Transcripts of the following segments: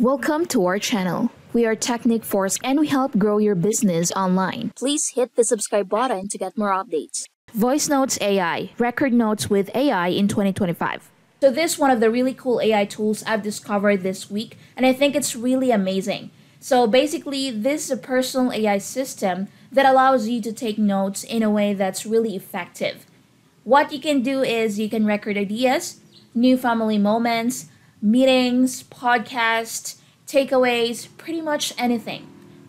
Welcome to our channel. We are Teknikforce and we help grow your business online. Please hit the subscribe button to get more updates. Voice Notes AI, record notes with AI in 2025. So this is one of the really cool AI tools I've discovered this week and I think it's really amazing. So basically, this is a personal AI system that allows you to take notes in a way that's really effective. What you can do is you can record ideas, new family moments, meetings, podcasts, takeaways, pretty much anything.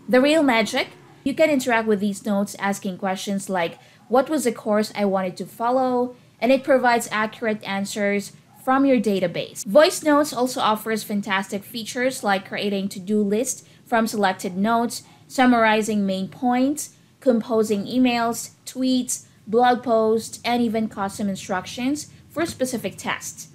The real magic, you can interact with these notes asking questions like, What was the course I wanted to follow? And it provides accurate answers from your database. Voice Notes also offers fantastic features like creating to do lists from selected notes, summarizing main points, composing emails, tweets, blog posts, and even custom instructions for specific tests.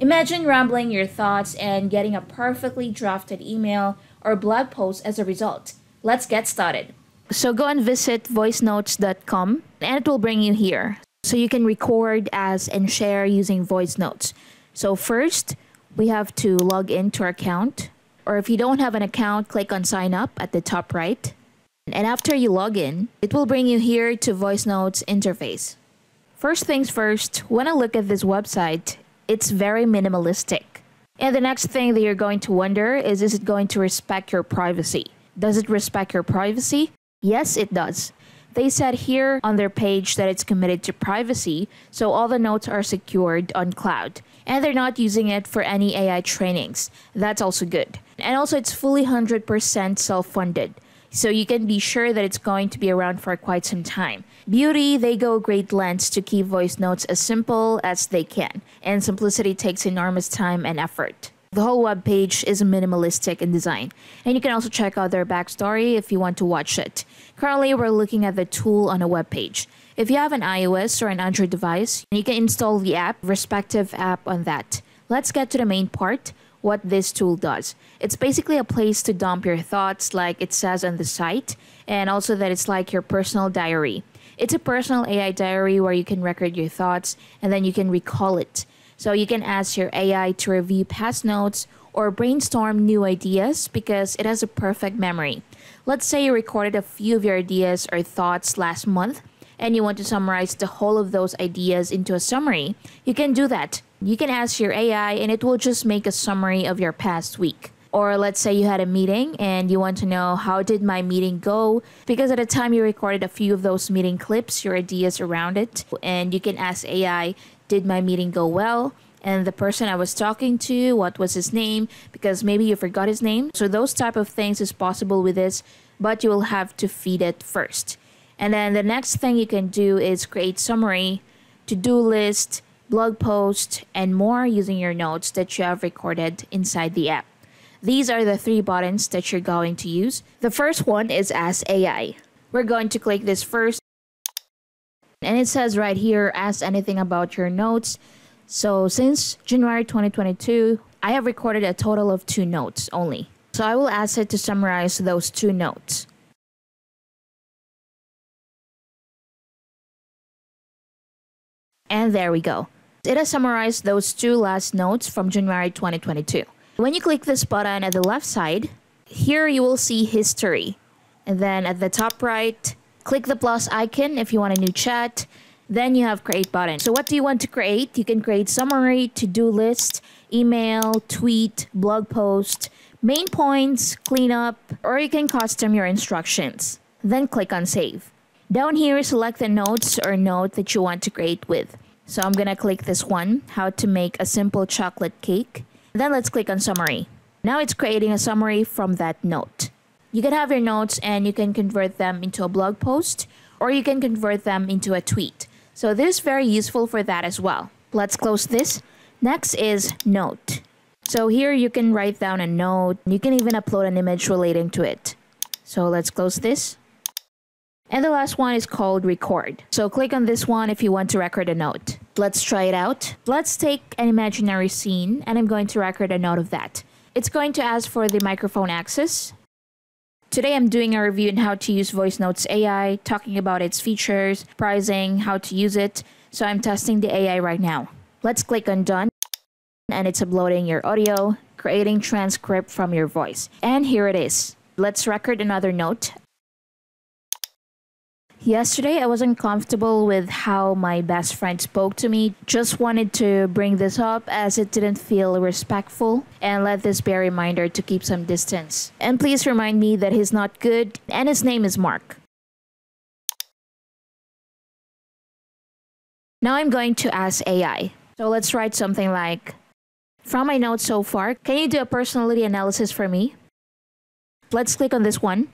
Imagine rambling your thoughts and getting a perfectly drafted email or blog post as a result. Let's get started. So go and visit voicenotes.com and it will bring you here. So you can record as and share using voice notes. So first, we have to log into our account. Or if you don't have an account, click on sign up at the top right. And after you log in, it will bring you here to voice notes interface. First things first, when I look at this website, it's very minimalistic. And the next thing that you're going to wonder is is it going to respect your privacy? Does it respect your privacy? Yes, it does. They said here on their page that it's committed to privacy, so all the notes are secured on cloud. And they're not using it for any AI trainings. That's also good. And also, it's fully 100% self funded so you can be sure that it's going to be around for quite some time. Beauty, they go great lengths to keep voice notes as simple as they can, and simplicity takes enormous time and effort. The whole web page is minimalistic in design, and you can also check out their backstory if you want to watch it. Currently, we're looking at the tool on a web page. If you have an iOS or an Android device, you can install the app, respective app on that. Let's get to the main part what this tool does. It's basically a place to dump your thoughts, like it says on the site, and also that it's like your personal diary. It's a personal AI diary where you can record your thoughts and then you can recall it. So you can ask your AI to review past notes or brainstorm new ideas because it has a perfect memory. Let's say you recorded a few of your ideas or thoughts last month and you want to summarize the whole of those ideas into a summary. You can do that you can ask your AI and it will just make a summary of your past week. Or let's say you had a meeting and you want to know how did my meeting go because at the time you recorded a few of those meeting clips, your ideas around it, and you can ask AI, did my meeting go well? and the person I was talking to, what was his name, because maybe you forgot his name. So those type of things is possible with this, but you will have to feed it first. And then the next thing you can do is create summary, to-do list, blog posts, and more using your notes that you have recorded inside the app. These are the three buttons that you're going to use. The first one is Ask AI. We're going to click this first. And it says right here, ask anything about your notes. So since January 2022, I have recorded a total of two notes only. So I will ask it to summarize those two notes. And there we go. It has summarized those two last notes from January 2022. When you click this button at the left side, here you will see history. And then at the top right, click the plus icon if you want a new chat. Then you have create button. So what do you want to create? You can create summary, to-do list, email, tweet, blog post, main points, cleanup, or you can custom your instructions. Then click on save. Down here, select the notes or note that you want to create with. So I'm gonna click this one, how to make a simple chocolate cake. Then let's click on summary. Now it's creating a summary from that note. You can have your notes and you can convert them into a blog post or you can convert them into a tweet. So this is very useful for that as well. Let's close this. Next is note. So here you can write down a note. You can even upload an image relating to it. So let's close this. And the last one is called record. So click on this one if you want to record a note. Let's try it out. Let's take an imaginary scene and I'm going to record a note of that. It's going to ask for the microphone access. Today I'm doing a review on how to use Voice Notes AI, talking about its features, pricing, how to use it. So I'm testing the AI right now. Let's click on done and it's uploading your audio, creating transcript from your voice. And here it is. Let's record another note. Yesterday, I wasn't comfortable with how my best friend spoke to me. Just wanted to bring this up as it didn't feel respectful and let this be a reminder to keep some distance. And please remind me that he's not good and his name is Mark. Now I'm going to ask AI. So let's write something like From my notes so far, can you do a personality analysis for me? Let's click on this one.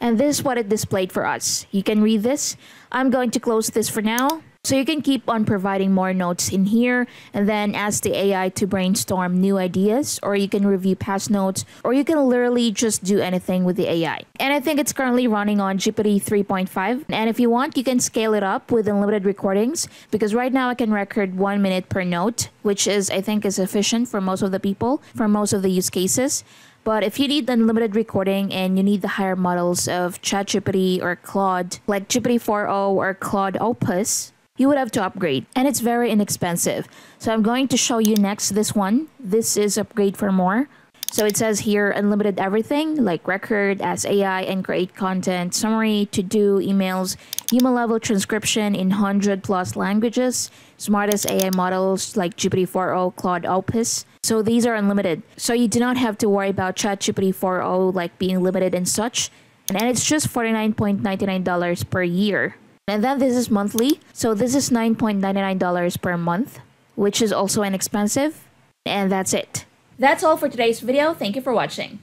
And this is what it displayed for us. You can read this. I'm going to close this for now. So you can keep on providing more notes in here and then ask the AI to brainstorm new ideas or you can review past notes or you can literally just do anything with the AI. And I think it's currently running on GPT 3.5 and if you want you can scale it up with unlimited recordings because right now I can record 1 minute per note which is I think is efficient for most of the people for most of the use cases. But if you need unlimited recording and you need the higher models of ChatGPT or Claude, like GPT 4o or Claude Opus, you would have to upgrade and it's very inexpensive. So I'm going to show you next this one. This is upgrade for more. So it says here unlimited everything like record, as AI and create content, summary, to do, emails, human level transcription in 100 plus languages, smartest AI models like GPT-4o, Claude Opus. So these are unlimited. So you do not have to worry about ChatGPT 4o like being limited and such. And it's just $49.99 per year. And then this is monthly. So this is $9.99 per month, which is also inexpensive. And that's it. That's all for today's video. Thank you for watching.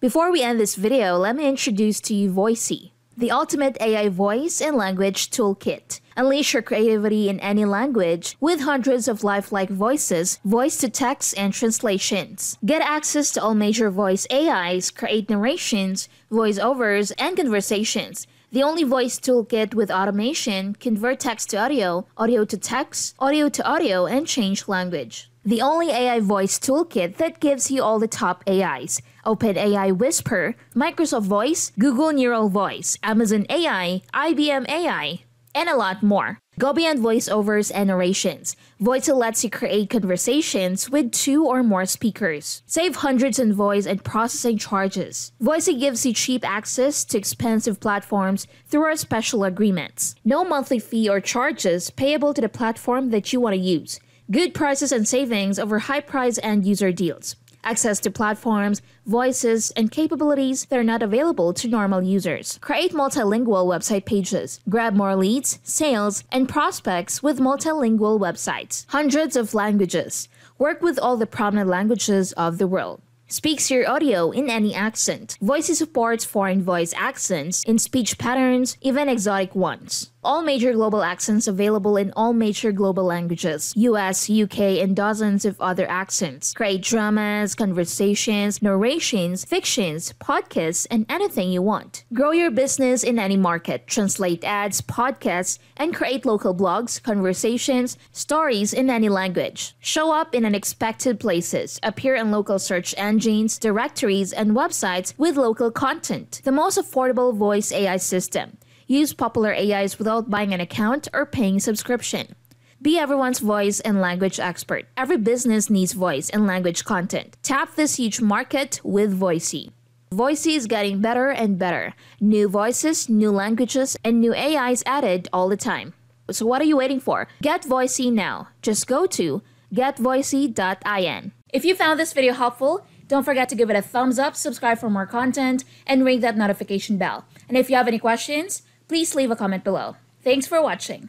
Before we end this video, let me introduce to you Voisi, the ultimate AI voice and language toolkit. Unleash your creativity in any language with hundreds of lifelike voices, voice to text, and translations. Get access to all major voice AIs, create narrations, voiceovers, and conversations. The only voice toolkit with automation, convert text to audio, audio to text, audio to audio, and change language the only AI voice toolkit that gives you all the top AIs OpenAI Whisper, Microsoft Voice, Google Neural Voice, Amazon AI, IBM AI, and a lot more. Go beyond voiceovers and narrations. Voisi lets you create conversations with two or more speakers. Save hundreds in voice and processing charges. Voisi gives you cheap access to expensive platforms through our special agreements. No monthly fee or charges payable to the platform that you want to use good prices and savings over high price end user deals, access to platforms, voices, and capabilities that are not available to normal users. Create multilingual website pages, grab more leads, sales, and prospects with multilingual websites, hundreds of languages. Work with all the prominent languages of the world. Speaks your audio in any accent. Voisi supports foreign voice accents in speech patterns, even exotic ones. All major global accents available in all major global languages, US, UK, and dozens of other accents. Create dramas, conversations, narrations, fictions, podcasts, and anything you want. Grow your business in any market, translate ads, podcasts, and create local blogs, conversations, stories in any language. Show up in unexpected places, appear in local search engines, directories, and websites with local content. The most affordable voice AI system Use popular AIs without buying an account or paying subscription. Be everyone's voice and language expert. Every business needs voice and language content. Tap this huge market with Voisi. Voisi is getting better and better. New voices, new languages, and new AIs added all the time. So what are you waiting for? Get Voisi now. Just go to getvoisi.in. If you found this video helpful, don't forget to give it a thumbs up, subscribe for more content, and ring that notification bell. And if you have any questions, please leave a comment below. Thanks for watching.